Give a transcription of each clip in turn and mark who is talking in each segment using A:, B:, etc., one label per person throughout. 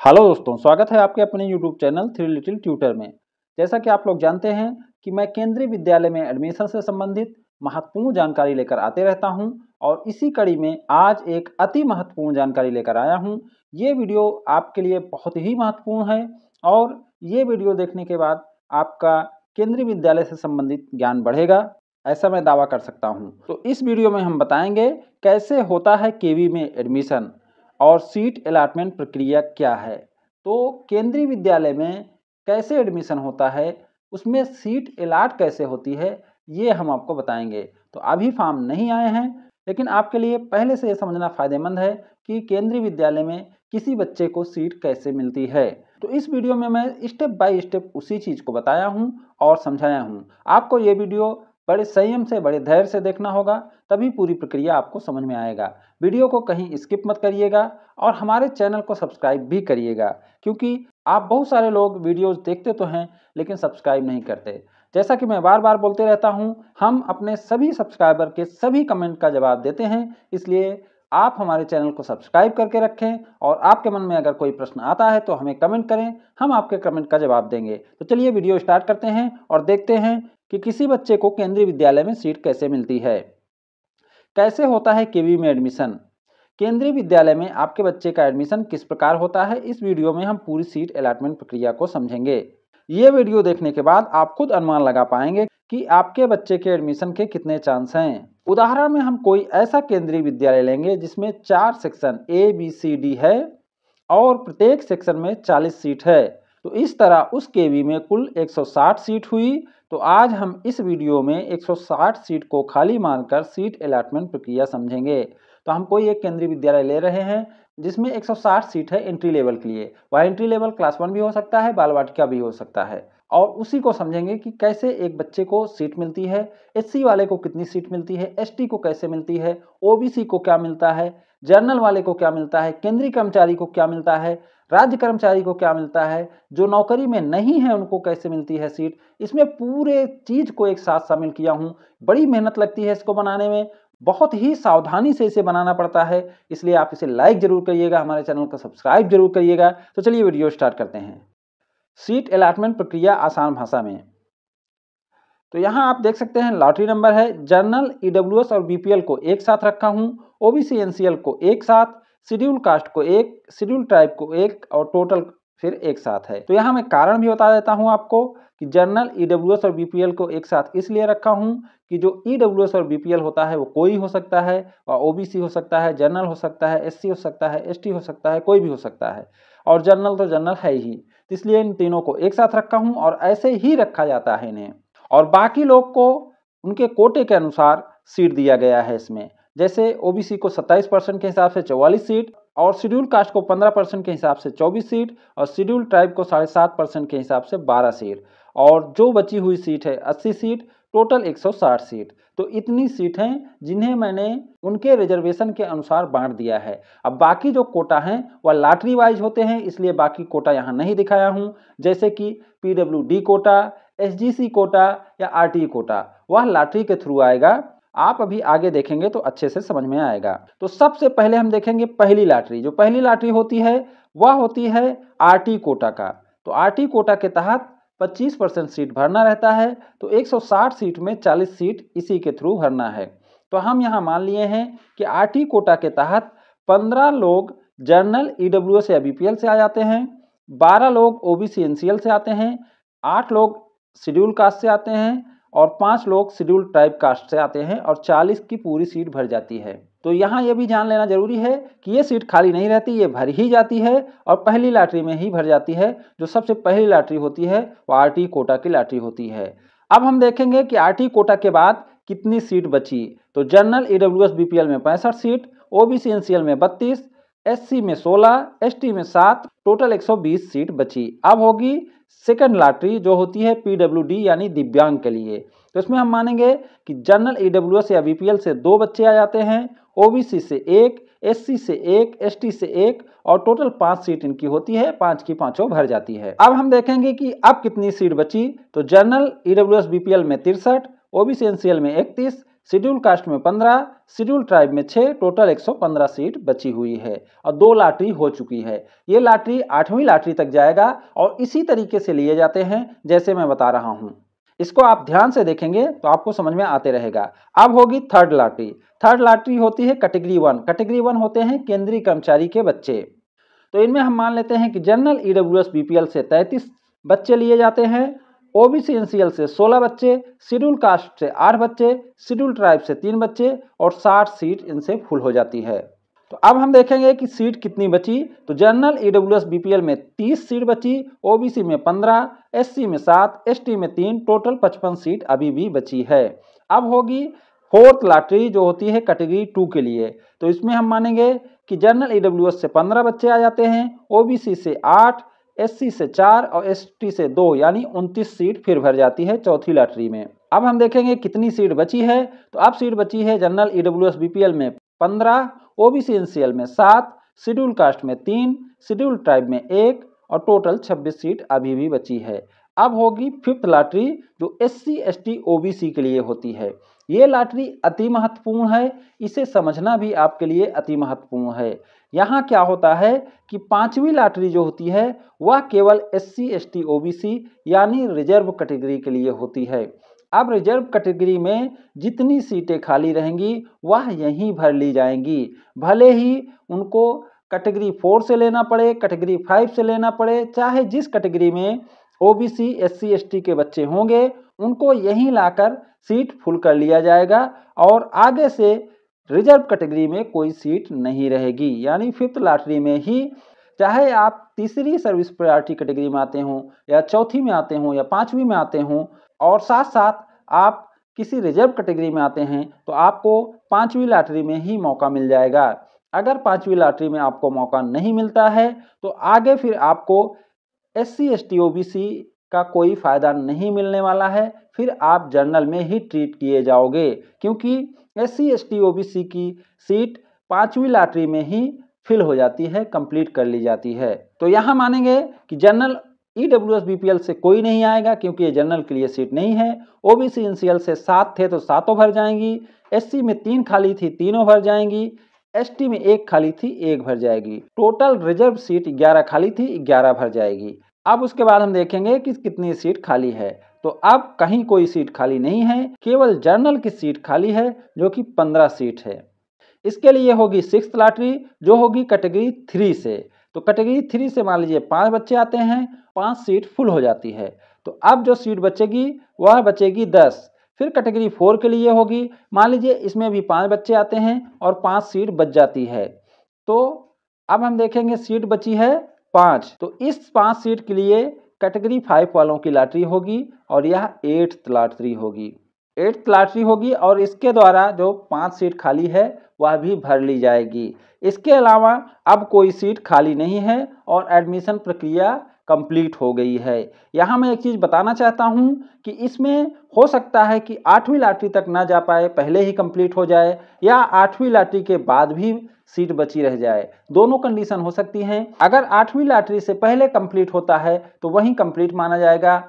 A: Hello दोस्तों, स्वागत है आपके अपने YouTube channel three little tutor में। जैसा कि आप लोग जानते हैं कि मैं केंद्रीय विद्यालय में एडमिशन से संबंधित महत्वपूर्ण जानकारी लेकर आते रहता हूँ और इसी कड़ी में आज एक अति महत्वपूर्ण जानकारी लेकर आया हूँ। ये वीडियो आपके लिए बहुत ही महत्वपूर्ण है और ये वीडियो देखने के बाद आपका केंद्रीय विद्यालय से संबंधित ज्ञान बढ़ेगा, ऐसा मैं दावा कर सकता हूँ। तो इस वीडियो में हम बताएँगे कैसे होता है केवी में एडमिशन और सीट अलाटमेंट प्रक्रिया क्या है? तो केंद्रीय विद्यालय में कैसे एडमिशन होता है? उसमें सीट अलाट कैसे होती है? ये हम आपको बताएँगे। तो अभी फॉर्म नहीं आए हैं, लेकिन आपके लिए पहले से ये समझना फ़ायदेमंद है कि केंद्रीय विद्यालय में किसी बच्चे को सीट कैसे मिलती है। तो इस वीडियो में मैं स्टेप बाय स्टेप उसी चीज़ को बताया हूँ और समझाया हूँ। आपको ये वीडियो बड़े संयम से, बड़े धैर्य से देखना होगा, तभी पूरी प्रक्रिया आपको समझ में आएगा। वीडियो को कहीं स्किप मत करिएगा और हमारे चैनल को सब्सक्राइब भी करिएगा, क्योंकि आप बहुत सारे लोग वीडियोस देखते तो हैं, लेकिन सब्सक्राइब नहीं करते। जैसा कि मैं बार बार बोलते रहता हूँ, हम अपने सभी सब्सक्राइबर के सभी कमेंट का जवाब देते हैं, इसलिए आप हमारे चैनल को सब्सक्राइब करके रखें और आपके मन में अगर कोई प्रश्न आता है तो हमें कमेंट करें, हम आपके कमेंट का जवाब देंगे। तो चलिए वीडियो स्टार्ट करते हैं और देखते हैं कि किसी बच्चे को केंद्रीय विद्यालय में सीट कैसे मिलती है? कैसे होता है केवी में एडमिशन? केंद्रीय विद्यालय में आपके बच्चे का एडमिशन किस प्रकार होता है? इस वीडियो में हम पूरी सीट अलाटमेंट प्रक्रिया को समझेंगे। ये वीडियो देखने के बाद आप खुद अनुमान लगा पाएँगे कि आपके बच्चे के एडमिशन के कितने चांस हैं। उदाहरण में हम कोई ऐसा केंद्रीय विद्यालय लेंगे जिसमें चार section A B C D है और प्रत्येक सेक्शन में 40 सीट है। तो इस तरह उस केवी में कुल 160 सीट हुई। तो आज हम इस वीडियो में 160 सीट को खाली मानकर सीट अलाटमेंट प्रक्रिया समझेंगे। तो हम कोई एक केंद्रीय विद्यालय ले रहे हैं, जिसमें 160 सीट है एंट्री लेवल के लिए। वह एंट्री लेवल क्लास वन भी हो सकता है बाल वाटिका भी हो सकता है। और उसी को समझेंगे कि कैसे एक बच्चे को सीट मिलती है, एस वाले को कितनी सीट मिलती है एसटी को कैसे मिलती है ओबीसी को क्या मिलता है, जर्नल वाले को क्या मिलता है, केंद्रीय कर्मचारी को क्या मिलता है राज्य कर्मचारी को क्या मिलता है? जो नौकरी में नहीं है, उनको कैसे मिलती है सीट? इसमें पूरे चीज़ को एक साथ शामिल किया हूँ। बड़ी मेहनत लगती है इसको बनाने में। बहुत ही सावधानी से इसे बनाना पड़ता है। इसलिए आप इसे लाइक ज़रूर करिएगा, हमारे चैनल को सब्सक्राइब ज़रूर करिएगा। तो चलिए वीडियो स्टार्ट करते हैं। सीट अलाटमेंट प्रक्रिया आसान भाषा में। तो यहाँ आप देख सकते हैं लॉटरी नंबर है। जर्नल ईडब्ल्यूएस और बीपीएल को एक साथ रखा हूँ। ओबीसी एनसीएल को एक साथ। शेड्यूल कास्ट को एक, शेड्यूल ट्राइब को एक और टोटल फिर एक साथ है। तो यहाँ मैं कारण भी बता देता हूँ आपको कि जर्नल ईडब्ल्यूएस और बीपीएल को एक साथ इसलिए रखा हूँ कि जो ईडब्ल्यूएस और बीपीएल होता है वो कोई हो सकता है और ओबीसी हो सकता है जर्नल हो सकता है एससी हो सकता है एसटी हो सकता है, कोई भी हो सकता है। और जर्नल तो जर्नल है ही इसलिए इन तीनों को एक साथ रखा हूँ और ऐसे ही रखा जाता है इन्हें। और बाकी लोग को उनके कोटे के अनुसार सीट दिया गया है इसमें। जैसे ओबीसी को 27 परसेंट के हिसाब से 44 सीट और शेड्यूल कास्ट को 15 परसेंट के हिसाब से 24 सीट और शेड्यूल ट्राइब को साढ़े सात परसेंट के हिसाब से 12 सीट। और जो बची हुई सीट है 80 सीट, टोटल 160 सीट। तो इतनी सीट हैं जिन्हें मैंने उनके रिजर्वेशन के अनुसार बांट दिया है। अब बाकी जो कोटा हैं, वह लॉटरी वाइज होते हैं, इसलिए बाकी कोटा यहाँ नहीं दिखाया हूँ। जैसे कि पीडब्ल्यू कोटा एसजीसी कोटा या आर कोटा, वह लाटरी के थ्रू आएगा। आप अभी आगे देखेंगे तो अच्छे से समझ में आएगा। तो सबसे पहले हम देखेंगे पहली लॉटरी। जो पहली लॉटरी होती है, वह होती है आरटी कोटा का। तो आरटी कोटा के तहत 25 परसेंट सीट भरना रहता है तो 160 सीट में 40 सीट इसी के थ्रू भरना है। तो हम यहाँ मान लिए हैं कि आरटी कोटा के तहत 15 लोग जर्नल ईडब्ल्यू या बीपीएल से आ जाते हैं 12 लोग ओबीसी एनसीएल से आते हैं 8 लोग शेड्यूल कास्ट से आते हैं और पाँच लोग शेड्यूल ट्राइब कास्ट से आते हैं और चालीस की पूरी सीट भर जाती है। तो यहाँ ये भी जान लेना ज़रूरी है कि ये सीट खाली नहीं रहती ये भर ही जाती है और पहली लॉटरी में ही भर जाती है। जो सबसे पहली लॉटरी होती है वो आर कोटा की लॉटरी होती है। अब हम देखेंगे कि आरटी कोटा के बाद कितनी सीट बची। तो जनरल ई डब्ल्यू एस में पैंसठ सीट ओबीसी एनसीएल में बत्तीस एससी में 16, एसटी में सात टोटल 120 सीट बची। अब होगी सेकंड लॉटरी जो होती है पीडब्ल्यूडी यानी दिव्यांग के लिए। तो इसमें हम मानेंगे कि जनरल ईडब्ल्यूएस या बीपीएल से दो बच्चे आ जाते हैं ओबीसी से एक एससी से एक एसटी से एक और टोटल पाँच सीट इनकी होती है, पाँच की पाँचों भर जाती है। अब हम देखेंगे कि अब कितनी सीट बची तो जनरल ईडब्ल्यूएस बीपीएल में तिरसठ ओबीसी एनसीएल में इकतीस शेड्यूल कास्ट में पंद्रह, शेड्यूल ट्राइब में छः टोटल 115 सीट बची हुई है और दो लाटरी हो चुकी है। ये लाटरी आठवीं लाटरी तक जाएगा और इसी तरीके से लिए जाते हैं, जैसे मैं बता रहा हूँ। इसको आप ध्यान से देखेंगे तो आपको समझ में आते रहेगा। अब होगी थर्ड लाटरी। थर्ड लाटरी होती है कैटेगरी वन। कैटेगरी वन होते हैं केंद्रीय कर्मचारी के बच्चे। तो इनमें हम मान लेते हैं कि जनरल ईडब्ल्यू एस बीपीएल से तैंतीस बच्चे लिए जाते हैं ओबीसी एनसीएल से 16 बच्चे, शेड्यूल कास्ट से 8 बच्चे, शेड्यूल ट्राइब से तीन बच्चे और 60 सीट इनसे फुल हो जाती है। तो अब हम देखेंगे कि सीट कितनी बची। तो जनरल ईडब्ल्यूएस बीपीएल में 30 सीट बची ओबीसी में 15 एससी में 7 एसटी में 3 टोटल 55 सीट अभी भी बची है। अब होगी फोर्थ लॉटरी जो होती है कैटेगरी टू के लिए। तो इसमें हम मानेंगे कि जनरल ईडब्ल्यूएस से 15 बच्चे आ जाते हैं ओबीसी से 8 एससी से चार और एसटी से दो, यानी उनतीस सीट फिर भर जाती है चौथी लॉटरी में। अब हम देखेंगे कितनी सीट बची है। तो अब सीट बची है जनरल ईडब्ल्यू बीपीएल में पंद्रह ओबीसी एनसीएल में सात शेड्यूल कास्ट में तीन शेड्यूल ट्राइब में एक और टोटल छब्बीस सीट अभी भी बची है। अब होगी फिफ्थ लॉटरी जो S C S T O B C के लिए होती है। ये लॉटरी अति महत्वपूर्ण है, इसे समझना भी आपके लिए अति महत्वपूर्ण है। यहाँ क्या होता है कि पांचवी लॉटरी जो होती है, वह केवल S C S T O B C यानी रिज़र्व कैटेगरी के लिए होती है। अब रिज़र्व कैटेगरी में जितनी सीटें खाली रहेंगी, वह यहीं भर ली जाएँगी। भले ही उनको कैटेगरी फोर से लेना पड़े, कैटेगरी फाइव से लेना पड़े, चाहे जिस कैटेगरी में ओबीसी एससी एसटी के बच्चे होंगे, उनको यहीं लाकर सीट फुल कर लिया जाएगा और आगे से रिज़र्व कैटेगरी में कोई सीट नहीं रहेगी। यानी फिफ्थ लॉटरी में ही चाहे आप तीसरी सर्विस प्रायोरिटी कैटेगरी में आते हों, या चौथी में आते हों, या पाँचवीं में आते हों, और साथ साथ आप किसी रिज़र्व कैटेगरी में आते हैं तो आपको पाँचवीं लॉटरी में ही मौका मिल जाएगा। अगर पाँचवीं लॉटरी में आपको मौका नहीं मिलता है तो आगे फिर आपको S C S T O B C का कोई फ़ायदा नहीं मिलने वाला है, फिर आप जर्नल में ही ट्रीट किए जाओगे, क्योंकि S C S T O B C की सीट पाँचवीं लाटरी में ही फिल हो जाती है, कंप्लीट कर ली जाती है। तो यहाँ मानेंगे कि general E W S B P L से कोई नहीं आएगा, क्योंकि ये जनरल के लिए सीट नहीं है। O B C N C L से सात थे तो सातों भर जाएँगी। एस सी में तीन खाली थी, तीनों भर जाएँगी। एस टी में एक खाली थी, एक भर जाएगी। टोटल रिज़र्व सीट ग्यारह खाली थी, ग्यारह भर जाएगी। अब उसके बाद हम देखेंगे कि कितनी सीट खाली है। तो अब कहीं कोई सीट खाली नहीं है, केवल जर्नल की सीट खाली है, जो कि पंद्रह सीट है। इसके लिए होगी सिक्स लॉटरी, जो होगी कैटेगरी थ्री से। तो कैटेगरी थ्री से मान लीजिए पाँच बच्चे आते हैं, पाँच सीट फुल हो जाती है। तो अब जो सीट बचेगी, वह बचेगी दस। फिर कैटेगरी फोर के लिए होगी, मान लीजिए इसमें भी पाँच बच्चे आते हैं और पाँच सीट बच जाती है। तो अब हम देखेंगे सीट बची है पाँच। तो इस पाँच सीट के लिए कैटेगरी फाइव वालों की लॉटरी होगी और यह एट्थ लॉटरी होगी। एट्थ लॉटरी होगी और इसके द्वारा जो पाँच सीट खाली है, वह भी भर ली जाएगी। इसके अलावा अब कोई सीट खाली नहीं है और एडमिशन प्रक्रिया कंप्लीट हो गई है। यहाँ मैं एक चीज़ बताना चाहता हूँ कि इसमें हो सकता है कि आठवीं लाटरी तक ना जा पाए, पहले ही कंप्लीट हो जाए, या आठवीं लाटरी के बाद भी सीट बची रह जाए। दोनों कंडीशन हो सकती हैं। अगर आठवीं लाटरी से पहले कंप्लीट होता है तो वहीं कंप्लीट माना जाएगा।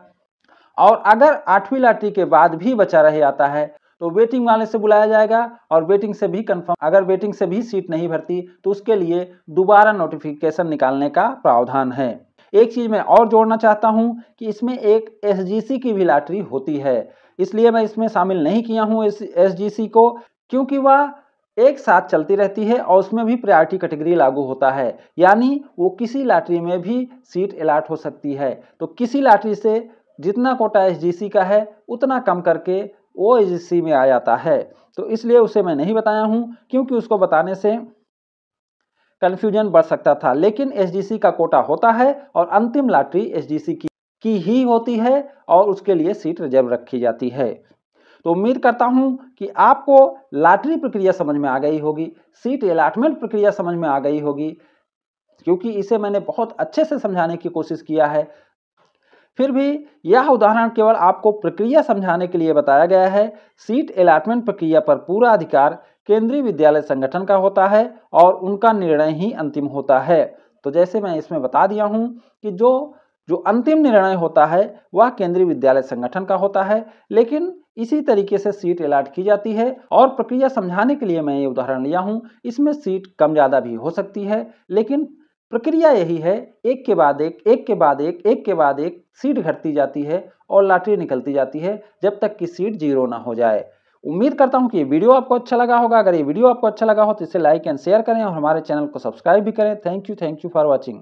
A: और अगर आठवीं लाटरी के बाद भी बचा रह जाता है तो वेटिंग वाले से बुलाया जाएगा, और वेटिंग से भी कंफर्म अगर वेटिंग से भी सीट नहीं भरती तो उसके लिए दोबारा नोटिफिकेशन निकालने का प्रावधान है। एक चीज़ मैं और जोड़ना चाहता हूँ कि इसमें एक एसजीसी की भी लॉटरी होती है। इसलिए मैं इसमें शामिल नहीं किया हूँ एस को, क्योंकि वह एक साथ चलती रहती है और उसमें भी प्रायोरिटी कैटेगरी लागू होता है। यानी वो किसी लॉटरी में भी सीट अलाट हो सकती है। तो किसी लॉटरी से जितना कोटा एसजीसी का है, उतना कम करके वो एस में आ जाता है। तो इसलिए उसे मैं नहीं बताया हूँ, क्योंकि उसको बताने से कन्फ्यूज़न बढ़ सकता था। लेकिन एसडीसी का कोटा होता है और अंतिम लाटरी एस की, की ही होती है और उसके लिए सीट रिज़र्व रखी जाती है। तो उम्मीद करता हूँ कि आपको लाटरी प्रक्रिया समझ में आ गई होगी सीट अलाटमेंट प्रक्रिया समझ में आ गई होगी क्योंकि इसे मैंने बहुत अच्छे से समझाने की कोशिश किया है। फिर भी यह उदाहरण केवल आपको प्रक्रिया समझाने के लिए बताया गया है। सीट अलाटमेंट प्रक्रिया पर पूरा अधिकार केंद्रीय विद्यालय संगठन का होता है और उनका निर्णय ही अंतिम होता है। तो जैसे मैं इसमें बता दिया हूँ कि जो जो अंतिम निर्णय होता है, वह केंद्रीय विद्यालय संगठन का होता है, लेकिन इसी तरीके से सीट अलाट की जाती है और प्रक्रिया समझाने के लिए मैं ये उदाहरण लिया हूँ। इसमें सीट कम ज़्यादा भी हो सकती है, लेकिन प्रक्रिया यही है, एक के बाद एक एक के बाद एक एक के बाद एक, सीट घटती जाती है और लाटरी निकलती जाती है जब तक कि सीट ज़ीरो ना हो जाए। उम्मीद करता हूँ कि ये वीडियो आपको अच्छा लगा होगा। अगर ये वीडियो आपको अच्छा लगा हो तो इसे लाइक एंड शेयर करें और हमारे चैनल को सब्सक्राइब भी करें। Thank you thank you for watching.